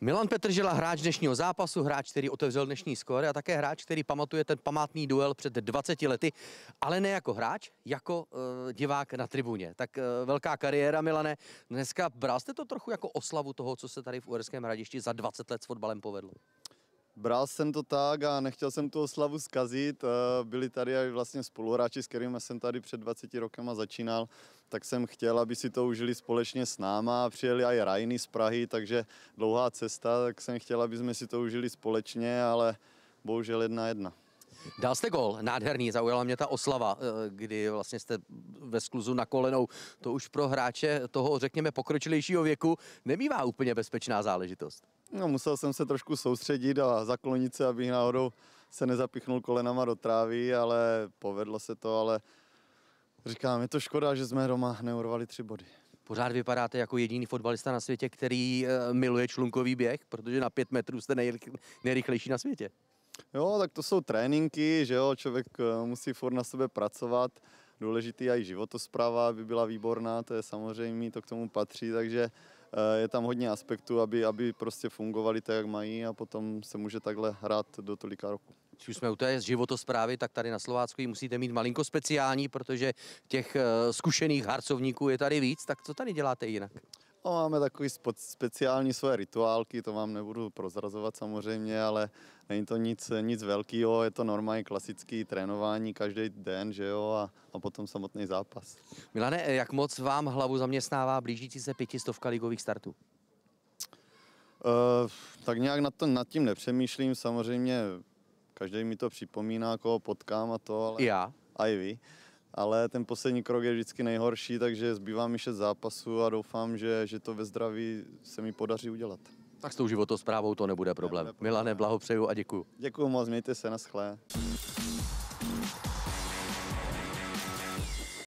Milan Petržela, hráč dnešního zápasu, hráč, který otevřel dnešní skóre a také hráč, který pamatuje ten památný duel před 20 lety, ale ne jako hráč, jako uh, divák na tribuně. Tak uh, velká kariéra, Milane. Dneska bral jste to trochu jako oslavu toho, co se tady v Uherském hradišti za 20 let s fotbalem povedlo? Bral jsem to tak a nechtěl jsem tu oslavu zkazit. Byli tady i vlastně spoluhráči, s kterými jsem tady před 20 rokama začínal, tak jsem chtěl, aby si to užili společně s náma. Přijeli i Rajny z Prahy, takže dlouhá cesta, tak jsem chtěl, aby jsme si to užili společně, ale bohužel jedna jedna. Dal jste gol, nádherný, zaujala mě ta oslava, eh, kdy vlastně jste ve skluzu na kolenou. To už pro hráče toho, řekněme, pokročilejšího věku nemývá úplně bezpečná záležitost. No, musel jsem se trošku soustředit a zaklonit se, abych náhodou se nezapichnul kolenama do trávy, ale povedlo se to, ale říkám, je to škoda, že jsme doma neurvali tři body. Pořád vypadáte jako jediný fotbalista na světě, který eh, miluje člunkový běh, protože na pět metrů jste nejrychlejší na světě. Jo, tak to jsou tréninky, že jo, člověk eh, musí furt na sebe pracovat. Důležitý i životospráva, aby byla výborná, to je samozřejmě, to k tomu patří, takže Eh, je tam hodně aspektů, aby, aby prostě fungovali tak, jak mají a potom se může takhle hrát do tolika roku. Když jsme u té životosprávy, tak tady na Slovácku ji musíte mít malinko speciální, protože těch eh, zkušených harcovníků je tady víc, tak co tady děláte jinak? No, máme takový speciální svoje rituálky, to vám nebudu prozrazovat samozřejmě, ale není to nic, nic velkého, je to normální klasický trénování každý den, že jo, a, a potom samotný zápas. Milane, jak moc vám hlavu zaměstnává blížící se pětistovka ligových startů? Uh, tak nějak nad, to, nad tím nepřemýšlím, samozřejmě každý mi to připomíná, koho potkám a to, ale... Já. A i vy ale ten poslední krok je vždycky nejhorší, takže zbývá mi šest zápasů a doufám, že, že to ve zdraví se mi podaří udělat. Tak s tou životosprávou to nebude problém. Ne, Milane, blahopřeju a děkuju. Děkuju moc, mějte se, na schlé.